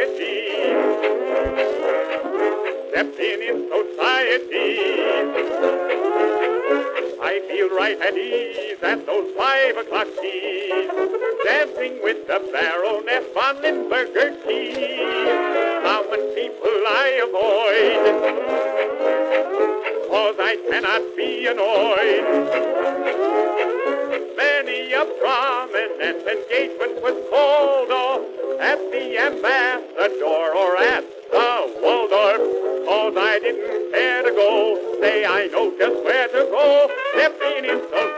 society. Stepping in society. I feel right at ease at those five o'clock teas. Dancing with the Baroness von Lindberger tea. Common people I avoid. Cause I cannot be annoyed. Many a prominent engagement was called on at the ambassador or at the Waldorf. Cause I didn't care to go, say I know just where to go, stepping in so